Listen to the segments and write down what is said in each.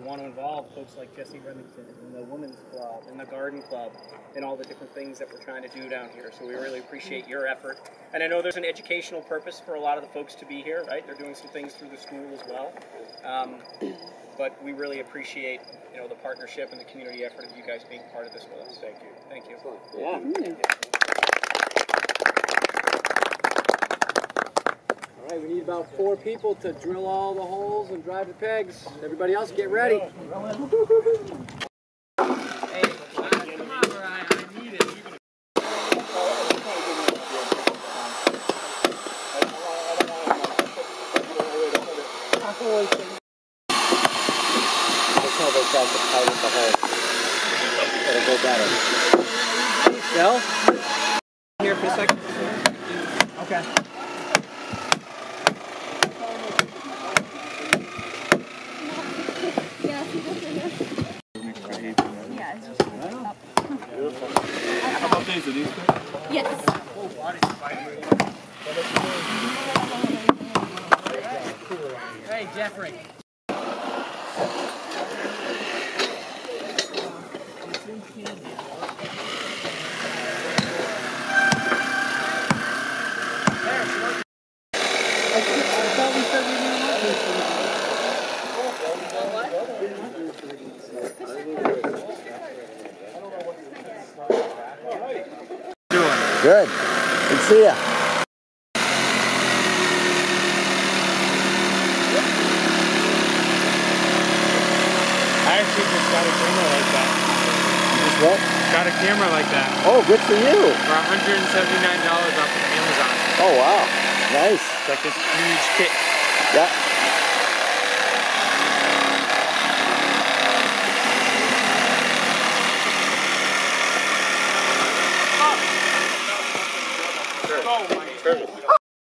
we want to involve folks like Jesse Remington and the Women's Club and the Garden Club and all the different things that we're trying to do down here. So we really appreciate your effort. And I know there's an educational purpose for a lot of the folks to be here, right? They're doing some things through the school as well. Um, but we really appreciate you know the partnership and the community effort of you guys being part of this with us. Thank you. Thank you. Yeah. Right, we need about four people to drill all the holes and drive the pegs. Everybody else, get ready. Let's tell those guys to tighten the hole. It'll go better. Phil? Here for a second. Okay. How about these? Are these good? Yes. Hey Good. Good to see ya. I actually just got a camera like that. Just what? Got a camera like that Oh, good for you. for $179 off of Amazon. Oh, wow. Nice. It's like this huge kit. Yeah.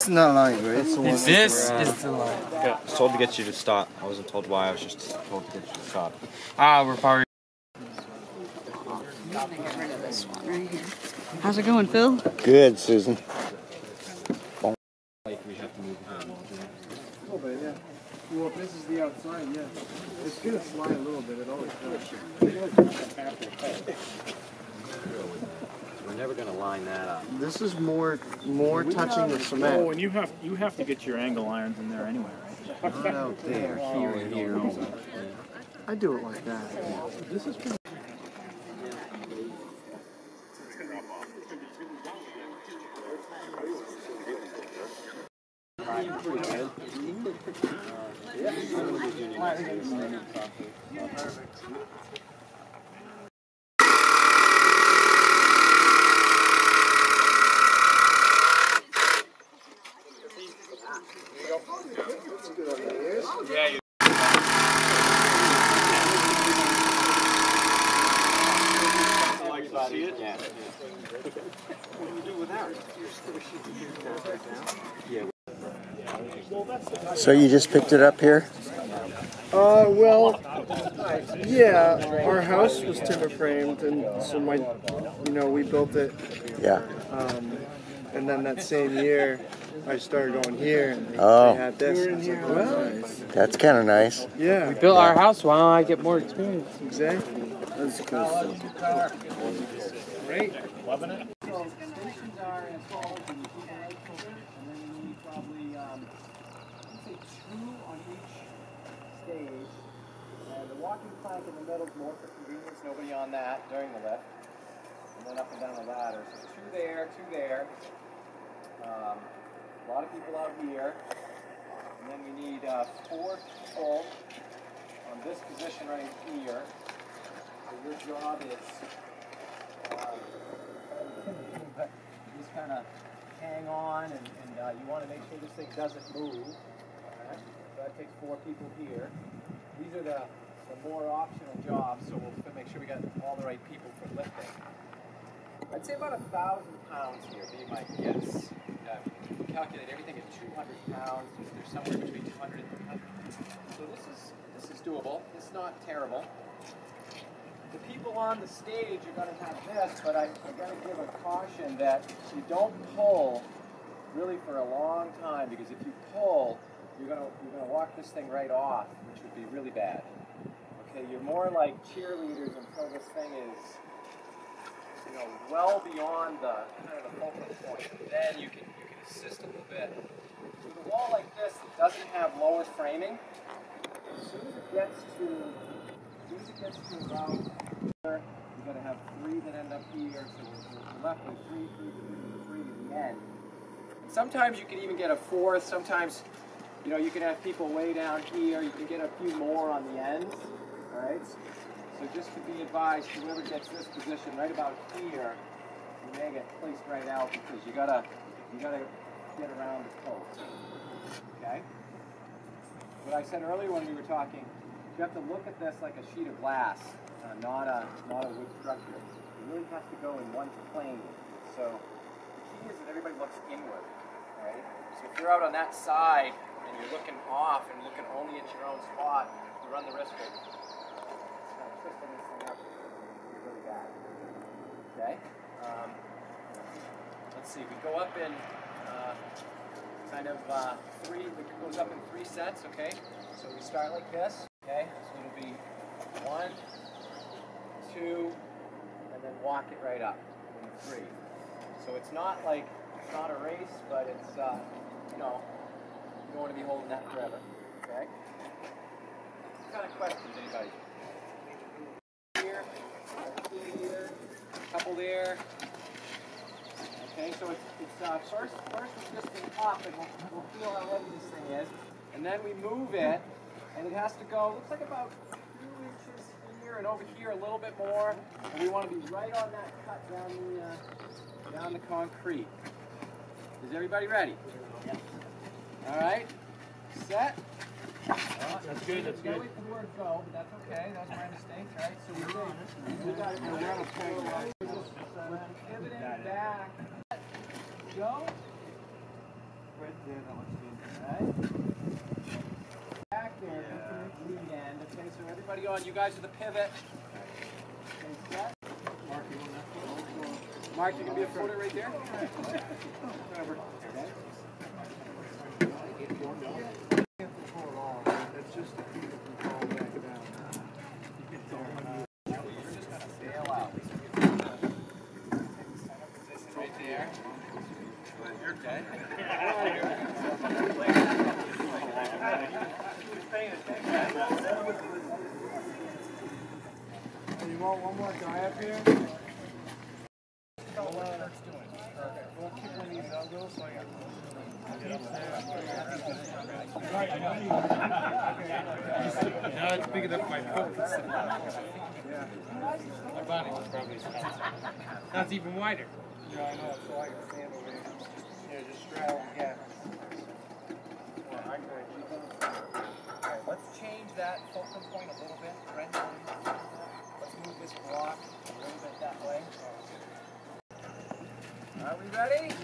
It's not lying, right? It's the one This is the line. I was told to get you to stop. I wasn't told why. I was just told to get you to stop. Ah, we're probably. How's it going, Phil? Good, Susan. We have to move on. Oh, but yeah. Well, if this is the outside, yeah. It's gonna slide a little bit. It always does. We're never gonna line that up. This is more more touching the cement. Oh, and you have you have to get your angle irons in there anyway, right? Not out there, here and here. I do it like that. This is pretty. So you just picked it up here? Uh, well, yeah. Our house was timber framed, and so my, you know, we built it. Yeah. Um, and then that same year, I started going here, and they, Oh. they had this. It's like, well, That's kind of nice. yeah, We Built our house. Why don't I get more experience? exactly. That's cool. Great. Loving it. So stations are as follows, and you keep the lights open, and then you need probably, um, I'd say two on each stage. And the plank in the middle more for convenience, nobody on that during the lift. And then up and down the ladder, so two there, two there. Um, a lot of people out here. And then we need, uh, four people on this position right here. So your job is, uh, just kind of hang on and, and uh, you want to make sure this thing doesn't move. Alright? So that takes four people here. These are the, the more optional jobs, so we'll make sure we got all the right people for lifting. I'd say about a thousand pounds here, be my guess. Uh, calculate everything at 200 pounds. There's somewhere between 200 and 300. So this is this is doable. It's not terrible the people on the stage are going to have this, but I, I got to give a caution that you don't pull really for a long time because if you pull, you're going to you're going to walk this thing right off, which would be really bad. You're more like cheerleaders until this thing is, you know, well beyond the kind of the focal point. Then you can you can assist a little bit. With a wall like this that doesn't have lower framing, as soon as it gets to, as soon as it gets to about here, you got to have three that end up here. So we're left with three, three, three, three at the end. And sometimes you can even get a fourth. Sometimes, you know, you can have people way down here. You can get a few more on the ends. So just to be advised, whoever gets this position right about here, you may get placed right out because you gotta, you gotta get around the post. Okay. What I said earlier when we were talking, you have to look at this like a sheet of glass, uh, not a not a wood structure. It really has to go in one plane. So the key is that everybody looks inward, right? So if you're out on that side and you're looking off and looking only at your own spot, you run the risk of kind of twisting this thing up really bad. Okay. Um, let's see. We go up in uh, kind of uh, three. It goes up in three sets. Okay. So we start like this. Okay. So it'll be one, two, and then walk it right up in three. So it's not like it's not a race, but it's uh, you know you don't want to be holding that forever. Okay. What kind of questions, anybody? Here, two here, a couple there. Okay, so it's, it's uh, first first it's just an up, and we'll, we'll feel how heavy this thing is, and then we move it, and it has to go. Looks like about two inches here and over here a little bit more, and we want to be right on that cut down the uh, down the concrete. Is everybody ready? All right. Set. That's good, that's good. for the word go, but that's okay. That was my mistake, right? So we did. We got it. We're on. We're back. Go. Right. Back there, into the end. Okay, so everybody on. You guys are the pivot. Okay, set. Mark, you can be a footer right there. You're just gonna bail out. Right there. You're okay. You want one more guy up here? We'll keep one of these elbows so I got. Now it's big enough for my foot. My body was probably. Now it's even wider. Yeah, I know. So I can stand over here. Yeah, just straddle. Yeah. Well, I can keep let's change that focal point a little bit. Brendan, let's move this block a little bit that way. Are we ready?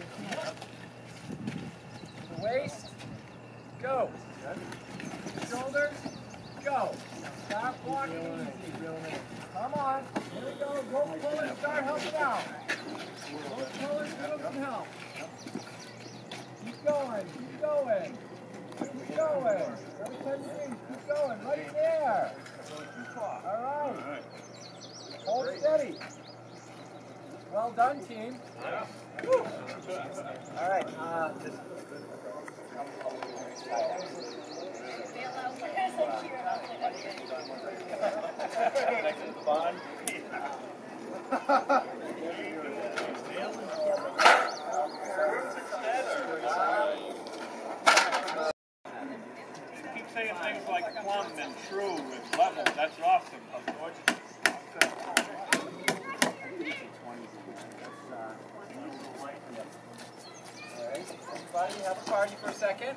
The waist, go. Shoulders, go. Stop walking easy. Come on. Here we go. Go pull it. Start helping out. Go pull it. Give them some help. Keep going. Keep going. Keep going. Every time you think, keep going. Right there. All right. Hold steady. Well done, team. Woo. All right. Uh, saying things like plumb and true and level. That's awesome. Everybody have a party for a second.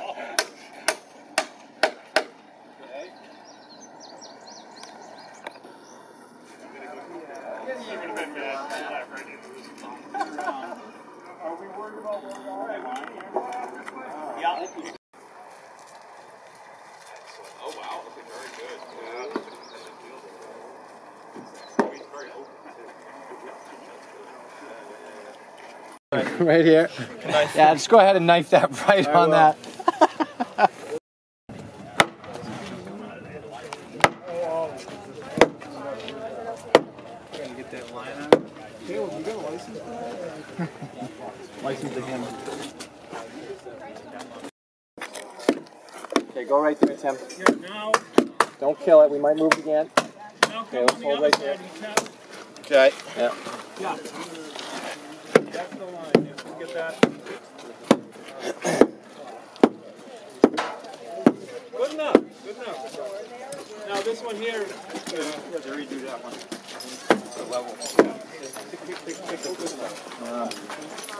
Right here. Yeah, just go ahead and knife that right on that. Might move again. Okay, let's hold right there. Okay. Yeah. Yeah. That's the line. If we get that. Good enough. Good enough. Now this one here. Uh, you have to redo that one. Level.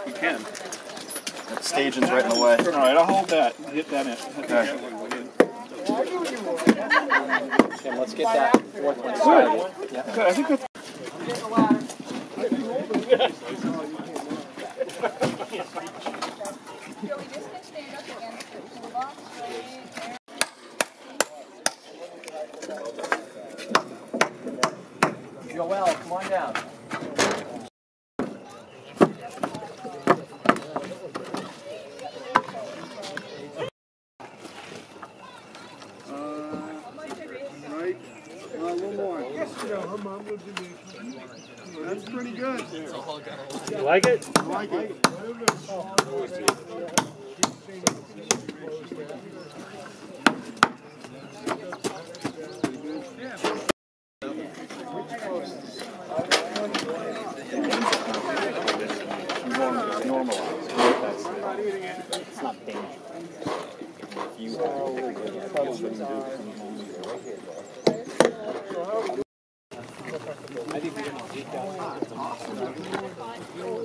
You can. That staging's right in the way. All right, I'll hold that. Hit that in. Okay. Tim, let's get that fourth one started. Yeah. Good, I think that's Joey, just gonna stand up against the toolbox right there. Joel, come on down. right. Uh, a little more. That's pretty good. You like it? I like it.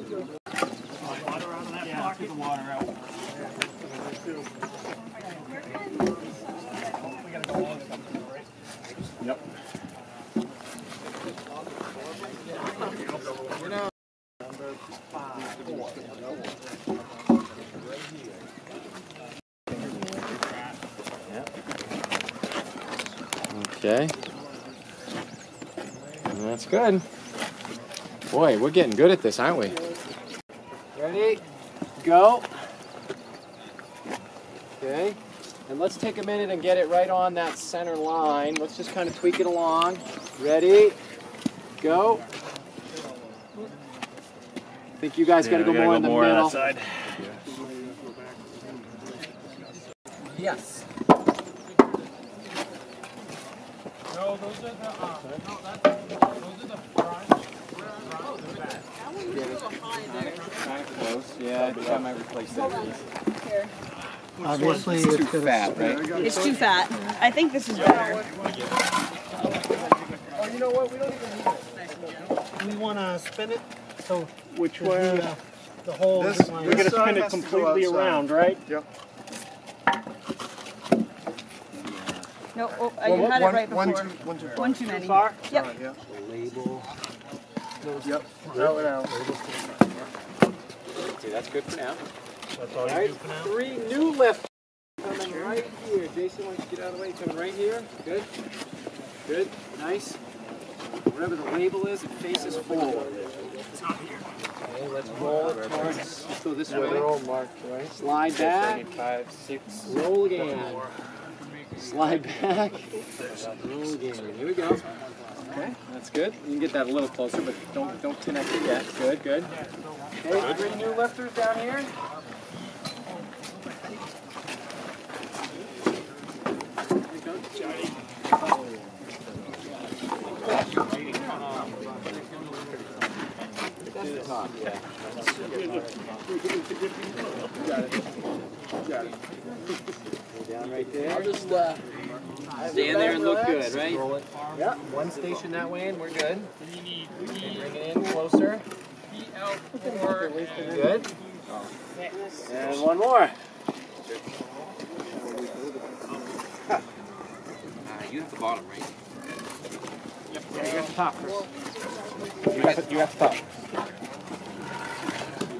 Out. Okay. That's good. Boy, we're getting good at this, aren't we? Ready? Go. Okay. And let's take a minute and get it right on that center line. Let's just kind of tweak it along. Ready? Go. I think you guys got to go more in the middle. Yes. No, those are the, uh, no, that's, those are the front. front, the back. Kind of close. I might replace that piece. Obviously, It's too fat, right? it's too fat. I think this is better. Oh, you know what? We don't even need it. We wanna spin it, so Which the, way? uh, the whole, This- we're gonna spin it has go completely around, right? Yep. No, oh, uh, you had it right One, before. two, one, two. One too many. Far? Yep. Alright, yeah. Yep. Out and out. See, that's good for now. That's all All you right, do for now? three new lift coming right here. Jason, why don't you get out of the way? Coming right here. Good. Good. Nice. Whatever the label is, it faces forward. It's not here. Okay, let's roll it towards. Let's go this way. all marked, right? Slide back. Five, six. Roll again. Slide back. Roll again. Here we go. Okay, that's good. You can get that a little closer, but don't don't connect it yet. Good, good. Okay, three new lifters down here. There you go, Johnny. I'll just uh, stand there and look good, right? Yeah, one station that way and we're good. Okay, bring it in closer. PL4 Good. And one more. Uh, you have the bottom, right? Yeah, you got the top first. You have to, you got the top.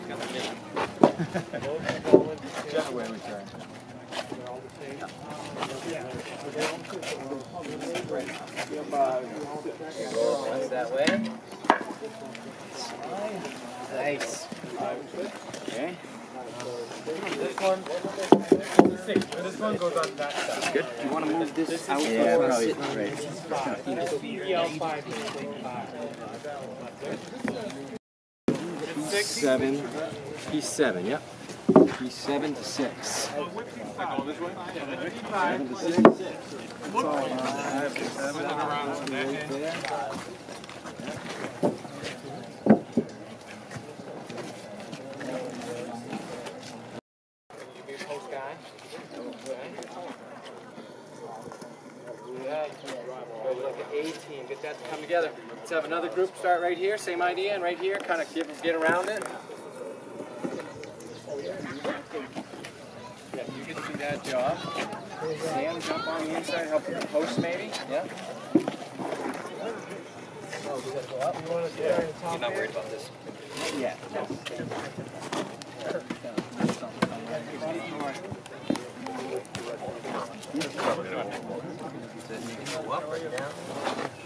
Got the middle. Whichever way we turn. Once that way. Nice. Okay. This one, this one goes on that side. Good. Do you want to move this out? Yeah, probably. Right. CDL five, take five. Seven. Piece seven. Yep. Piece seven to six. Seven to six. You be a post guy? Okay. Yeah, go with like an A team, get that to come together. Let's have another group start right here, same idea, and right here, kind of give, get around it. Yeah, you get to do that job. Sam, jump on the inside, help with the post maybe, yeah? You're not worried about this? Yeah.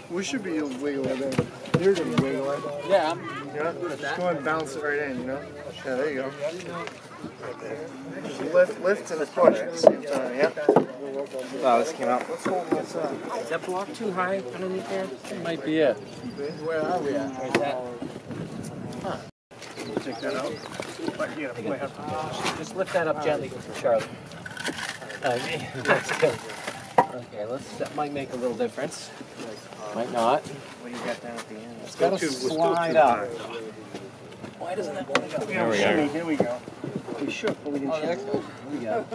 We should be able to wiggle it in. You're gonna wiggle it. Yeah. Yeah? Just go ahead and bounce it right in, you know? Yeah, there you go. Just lift, lift and push at the same time, yeah? Wow, this came out. Let's hold this up. Is that block too high underneath there? That might be it. Where are we at? Right that. Take that out. But, yeah, we have to. Just lift that up gently, Charlie. Okay, that's good. Okay, let's, that might make a little difference. Might not. What do you got down at the end? It's gotta slide up. Why doesn't that want to go? There we go. Here we go. We should, but we didn't oh, check. we go.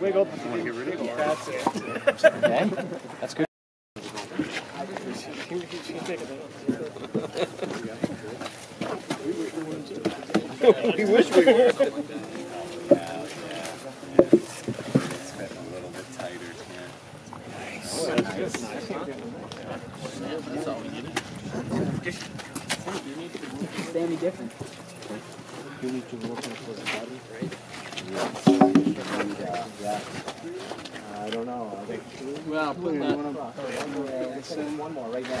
Wiggle. Get rid of it. That's it. Okay, that's good. We wish we were. Any different? You need to look at the body, right? Yeah. I don't know. I think. Well, put that. Let's send one more right now.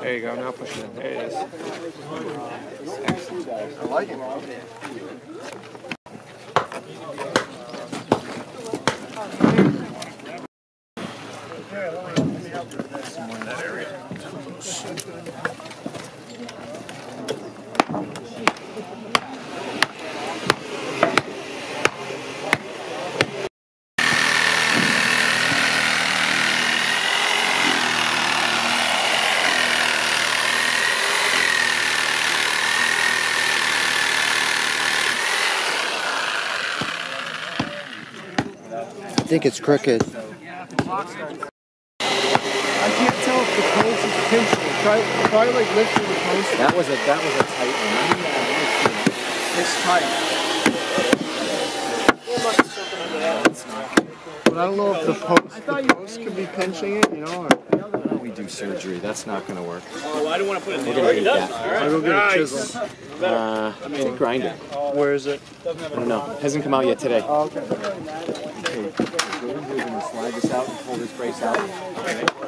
There you go, now push it in. There it is. I like it. I think it's crooked. I can't tell if the post is pinching. Try, try like lifting the post. That was a that was a tight one. It's tight. But I don't know if the post, the post could be pinching it, you know, or We do surgery. That's not going to work. Oh, I don't want to put it We're going to eat that. I go get a chisel. Uh, I think grinder. Where is it? I don't know. Hasn't come out yet today. Oh, okay. Okay, we're going to slide this out and pull this brace out.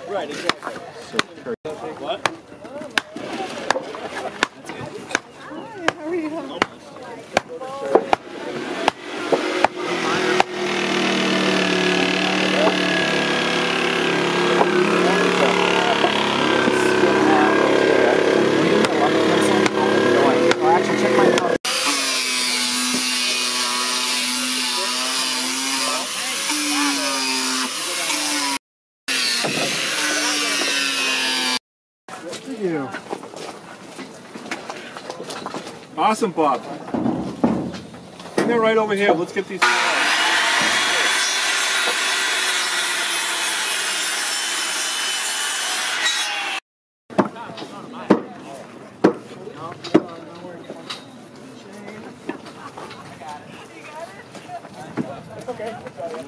Right, So, Kurt, Actually, check my notes. you. Awesome, Bob. Bring it right over here. Let's get these. We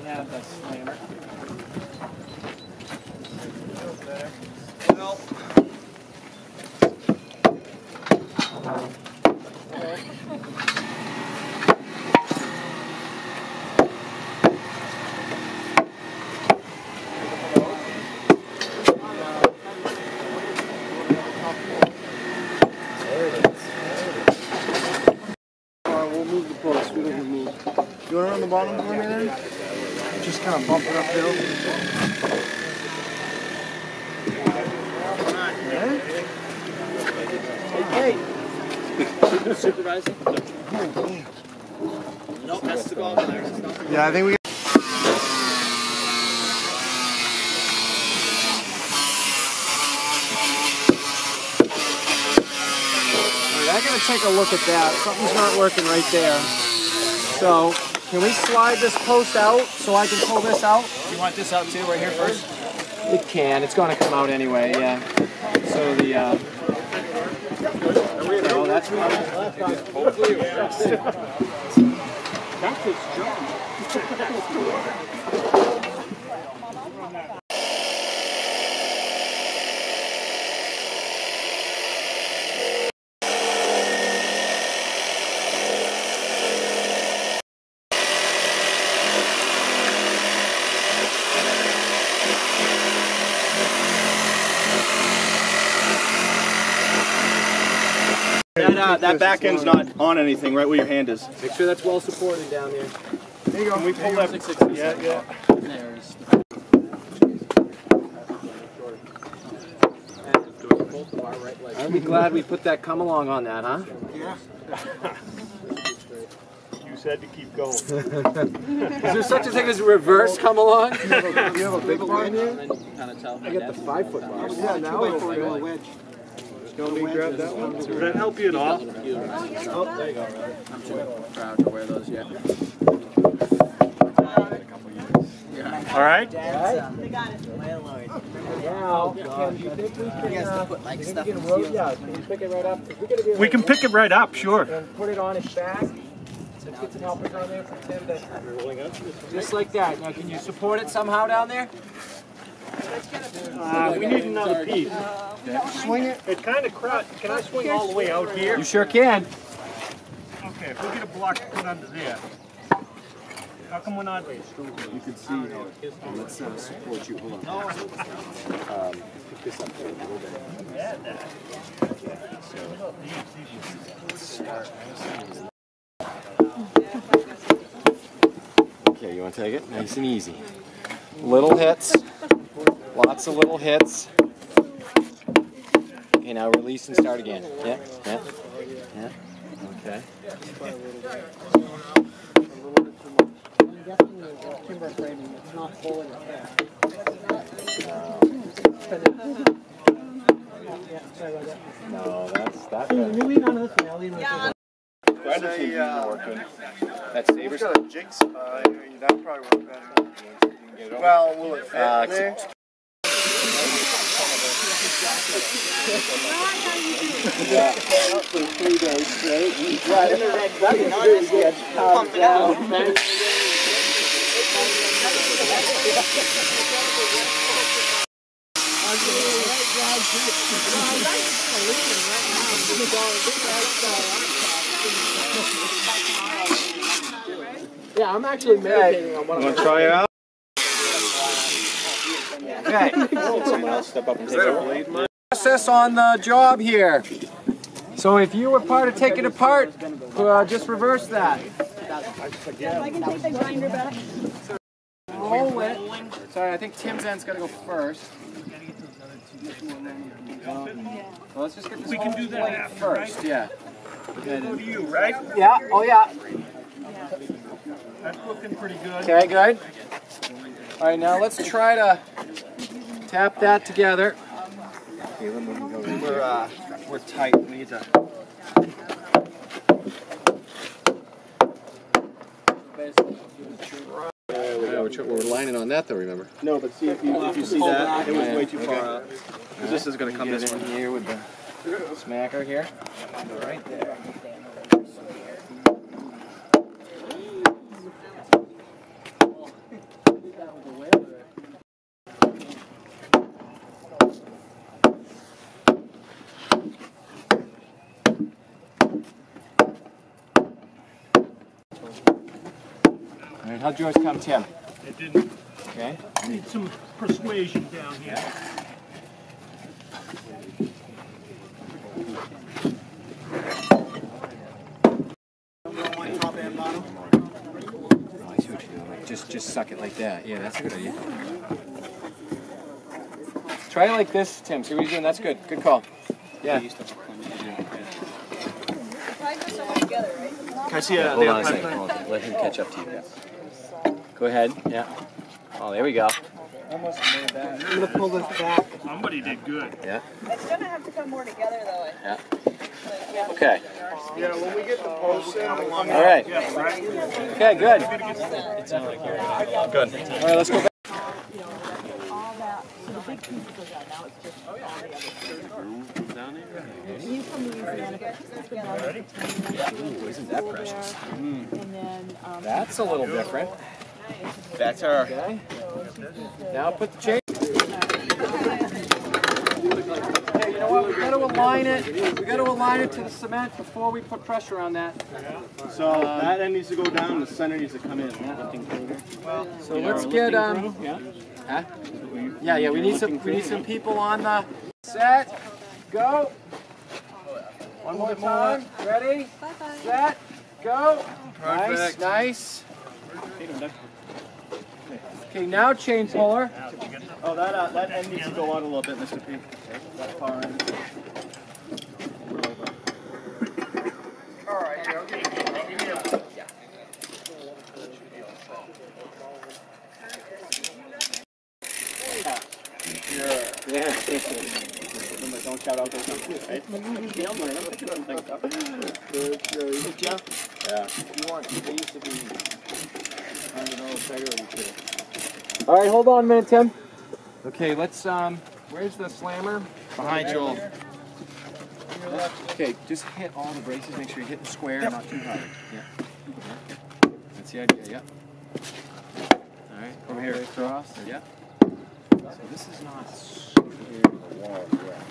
have the slammer. we'll move the post. We don't move. You want to run the bottom for me then? Just kind of bump it uphill. Supervisor? Nope, that's the golf there. Yeah, I think we. Alright, I gotta take a look at that. Something's not working right there. So, can we slide this post out so I can pull this out? You want this out too, right here first? It can. It's gonna come out anyway, yeah. So the, uh... Oh, that's That, uh, that back end's not on anything, right where your hand is. Make sure that's well supported down there. There you go. Can we pull that? Yeah, yeah. Aren't we glad we put that come along on that, huh? Yeah. you said to keep going. Is there such a thing as reverse come along? You have a big one here? I got the five foot bar. Yeah, now it's a wedge. Don't we grab that one? Does that help you at all? Oh, there you go. Really. I'm too proud to wear those, yeah. All right. Now, Ken, do you think we can, uh, do you think can roll, yeah, can you pick it right up? 'Cause we're gonna be able We can pick it right up, sure. and put it on its back. Let's get some helpers on there for Tim. Just like that. Now, can you support it somehow down there? Uh, we need another piece. Swing it. It kind of crouch. Can I swing all the way out here? You sure can. Okay, if we get a block to put under there. How come we're not? You can see how let's uh, support you. Hold on. Um, pick this up there a little bit. Okay, you want to take it? Nice and easy. Little hits. Lots of little hits. Okay, now release and start again. Yeah, yeah, yeah. Okay. Timber framing, it's not full in. Yeah, sorry about that. No, that's that. Can you lean onto this one? I'll lean with this one. Brandon seems to be working. That's Sabres. got a jigsaw. That'll probably work better. Well, will it fit Uh, there? Yeah, I'm actually meditating on what You want to try it out? Blade. Process on the job here. So if you were part of taking apart, uh, just reverse that. I can take the grinder back. Roll it. Sorry, I think Tim's end's gotta go first. Well, let's just get this We can do that after, first, yeah. Go to you, right? Yeah, oh yeah. That's looking pretty good. Okay, good. All right, now let's try to tap that together. We're uh, we're tight. We need to. Yeah, we're, we're lining on that though, remember? No, but see if you if you see that, it was way too far out. Because this is gonna come this in way. here with the smacker here. Right there. How'd yours come, Tim? It didn't Okay. I need some persuasion down here. I see you're doing. Like, just, just suck it like that. Yeah, that's a good idea. Try it like this, Tim. See what he's doing. That's good. Good call. Yeah. Probably go somewhere together, right? Can I see a, Hold on a second. Hold on. Let him catch up to you. Go ahead. Yeah. Oh, there we go. I'm gonna pull this back. Somebody did good. Yeah. It's gonna have to come more together though. Yeah. Okay. Yeah, when we get the post in, All right. Okay. Good. Good. All right. Let's go back. all that, so the big piece goes out, now it's just all the other. He's from Louisiana, but he's been on the team. Isn't that precious? And then, um. That's a little different. That's her. Okay. Now put the chain. Okay, you know what? We got to align it. We got to align it to the cement before we put pressure on that. So that end needs to go down, the center needs to come in. So let's get um. Yeah. Huh? Yeah, yeah. We need some. We need some people on the set. Go. One more time. Ready? Set. Go. Nice. Nice. Okay, now chain puller. Oh, that, uh, that end needs to go out a little bit, Mr. P. That far end. Yeah. Don't shout out those numbers, right? Yeah, I'm learning. I'm picking up things up. Good job. Yeah. You want, they used to be, I don't know, integrity too. All right, hold on a minute, Tim. Okay, let's um. Where's the slammer? Behind Joel. Okay, just hit all the braces. Make sure you hit the square, not too hard. Yeah. That's the idea. Yeah. All right. Over here, across. Yeah. So this is not super near the wall yet.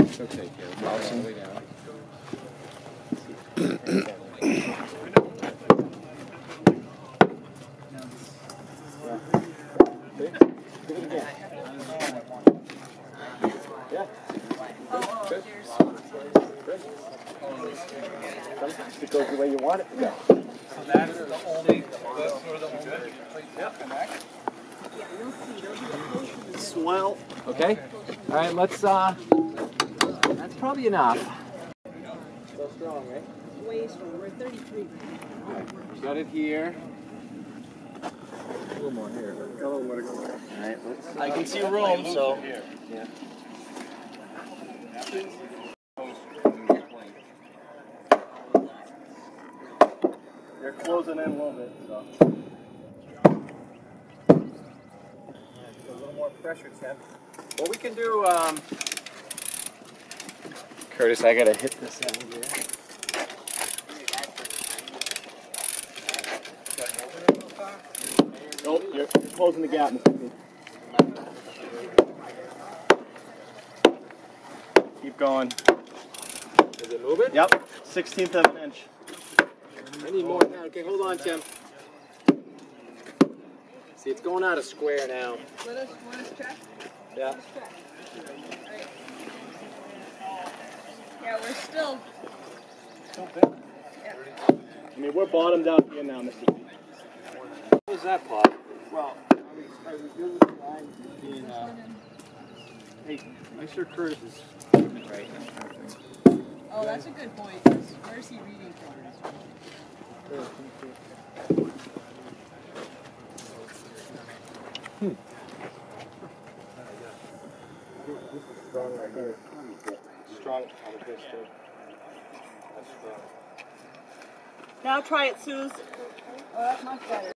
It's okay, Caleb. All the way down. It goes the way you want it to go. That's the only, that's sort of the only place to Swell. Okay. All right. Let's uh. That's probably enough. Still strong, right? Way strong, we're at thirty-three. You got it here. A little more here. Got a little more to go. All right. Let's. I can see room, so. Yeah. They're closing in a little bit, so. A little more pressure, Tim. Well, we can do. Um, Curtis, I gotta hit this end here. Nope, you're closing the gap, Keep going. Is it moving? Yep, sixteenth of an inch. I need more now. Okay, hold on, Tim. See, it's going out of square now. Let us, let us check. Yeah. Yeah, we're still. I mean, we're bottomed out here now, Mr. P. What was that pot? Well, I was, I was doing the line being, uh, hey, make sure Curtis is right. Oh, that's a good point. Where's he reading from? Strong right here. Strong out of this too. Now try it, Suze. Oh, that's much better.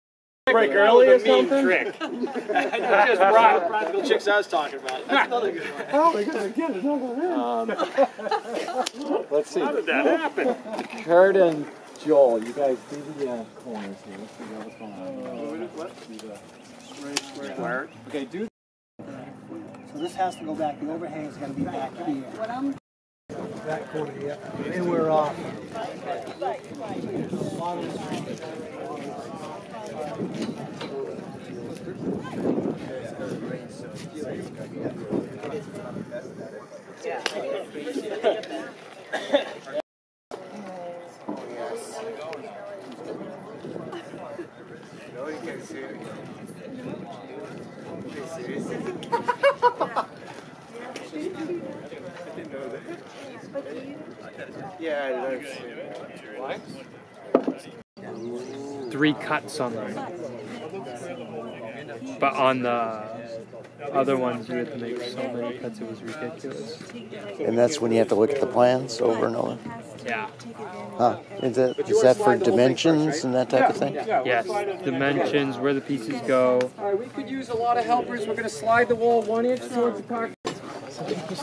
Break early or something? trick. just brought practical chicks I was talking about. That's another good one. How are we gonna get another Um, let's see. How did that happen? Kurt and Joel, you guys do the uh, corners here. Let's figure out what's going on. What? Where? Okay, do So this has to go back, the overhang is gonna be back here. What I'm That corner, yeah. And we're off. Three cuts on them. But on the other ones, you had to make so many cuts, it was ridiculous. And that's when you have to look at the plans over and over. Yeah. Huh? Is that is that for dimensions and that type of thing? Yes. Dimensions, where the pieces go. All right, we could use a lot of helpers. We're gonna slide the wall one inch towards the park.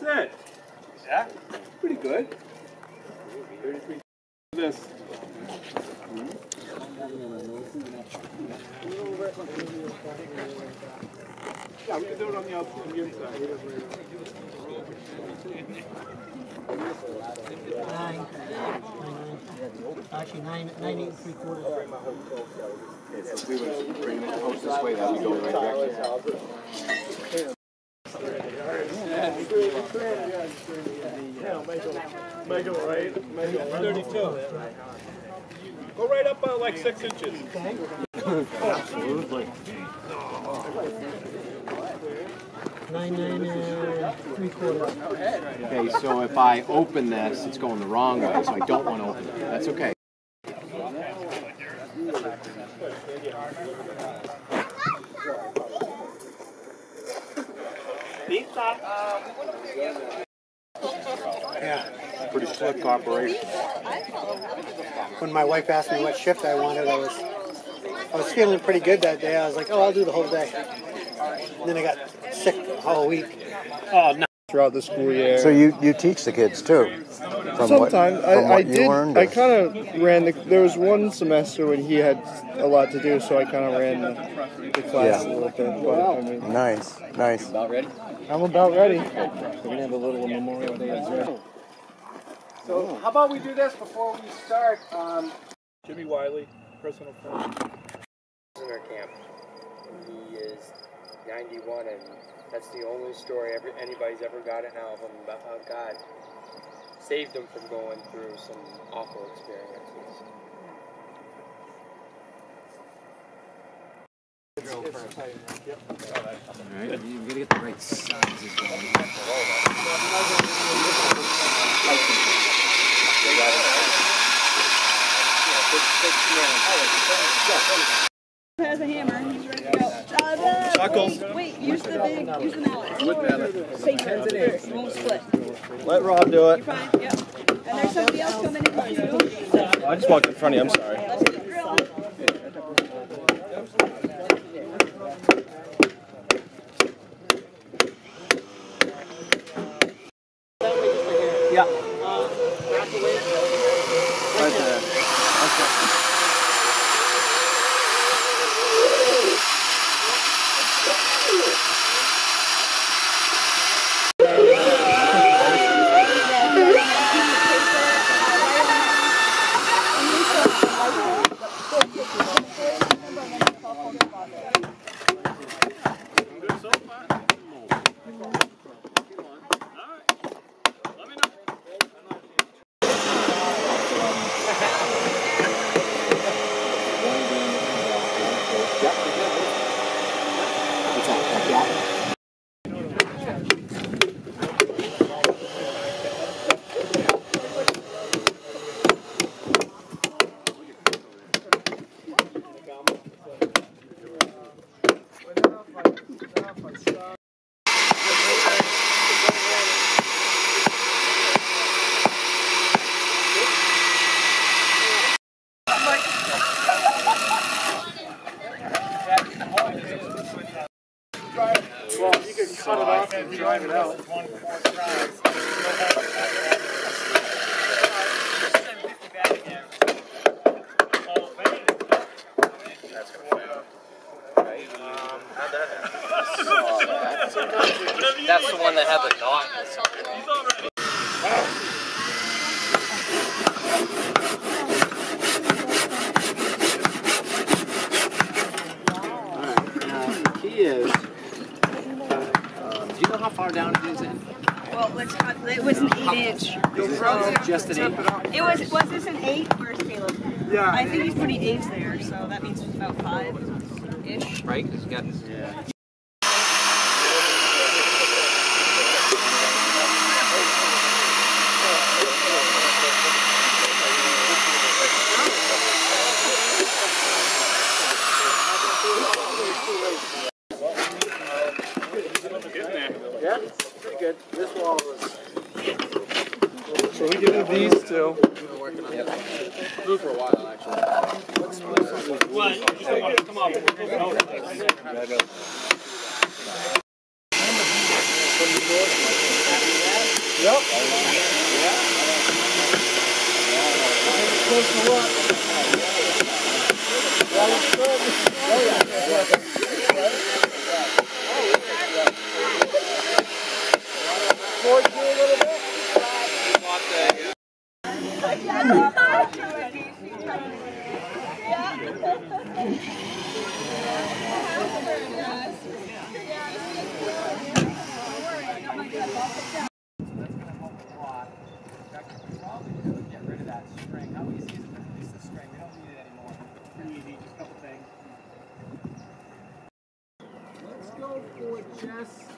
That's it. Yeah. Pretty good. This. Yeah, we can do it on the outside, on the inside. Nine. Actually, nine, nine, eight, and three quarters. If we were to bring the house this way, that would go right back Make it right. Make it Thirty-two. Go right up by like six inches. Absolutely. Nine, nine, uh, three quarters. Okay, so if I open this, it's going the wrong way, so I don't want to open it. That's okay. Yeah, pretty slick operation. When my wife asked me what shift I wanted, I was I was feeling pretty good that day. I was like, oh, I'll do the whole day. And then I got sick all week. Oh, no. Throughout the school year. So you you teach the kids too? From what, Sometimes from I, what I you did. learned? I kind of ran the. There was one semester when he had a lot to do, so I kind of ran the, the class Yeah. a little bit. But I mean, Nice, nice. About ready? I'm about ready. We're gonna have a little Memorial Day as well. So how about we do this before we start? Um, Jimmy Wiley, personal friend. prisoner camp. He is 91, and that's the only story ever, anybody's ever got an album about how God saved him from going through some awful experiences. You gotta get the right. Has a hammer. He's ready to go. Chuckles. Wait, use the big, use the mallet. Safer. It won't split. Let Rob do it. Fine. Yep. And there's somebody else coming in. I just walked in front of you. I'm sorry. Inch. Just an eight. It was, was this an eight? Where's Caleb? Yeah. I think he's putting eights there, so that means about five-ish. Right? Because you got. Yeah. Yeah, pretty good. This wall is. So we can do these two. Blew for a while, actually. What? You just don't want to come up. Yep. Close to what? That looks good. Oh, yeah. Forward you a little bit. Get rid of that string. How easy is it to release the string? We don't need it anymore. Pretty easy, just a couple things. Let's go for just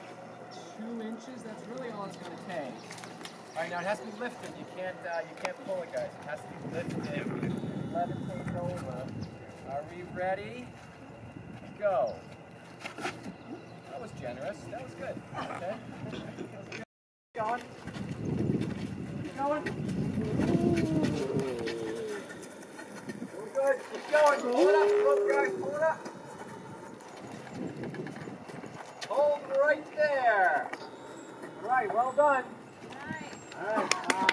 two inches. That's really all it's going to take. All right, now it has to be lifted. You can't, uh, you can't pull it, guys. It has to be lifted. Levitate over. Are we ready? Go. That was generous. That was good. Okay. Keep going. Keep going. We're good. Keep going. Pull it up. Look, guys. Pull it up. Hold right there. All right, well done. All right. Uh,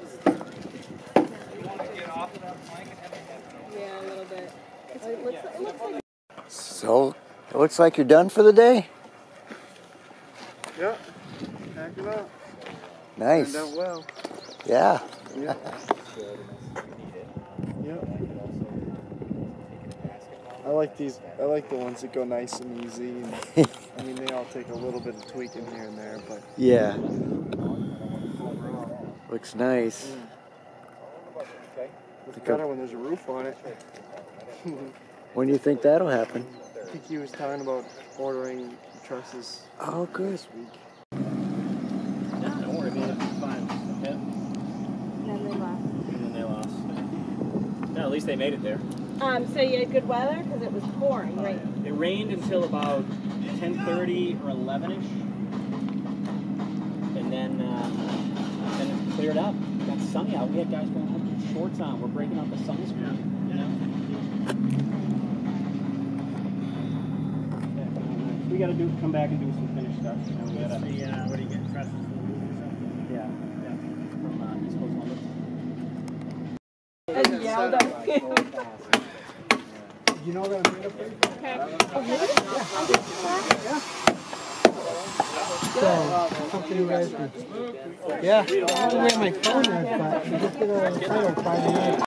Yeah, a little bit. It looks, it looks like So, it looks like you're done for the day. Yep. Pack it up. Nice. Turned out well. Yeah. Yep. Yep. I like these. I like the ones that go nice and easy. And, I mean, they all take a little bit of tweaking here and there, but Yeah. Looks nice. Mm. It's better when there's a roof on it. When do you think that'll happen? I think he was talking about ordering trusses Oh, good. this week. Don't worry, man. It's fine. Okay? And then they lost. And then they lost. Yeah, at least they made it there. Um, so you had good weather because it was pouring, right? It rained until about 10:30 or 11ish, and then uh, then it cleared up. It got sunny out. We had guys going home with shorts on. We're breaking out the sunscreen. You know. We got to do come back and do some finished stuff. You know, we gotta, the, uh, what do you get? Trusses for the roof or something? Yeah, yeah. From uh, East Coast Lumber. And yelled at me. You know that I'm made of? So, something you guys can. Yeah, I don't know where my phone is, but I'm just gonna try to find it.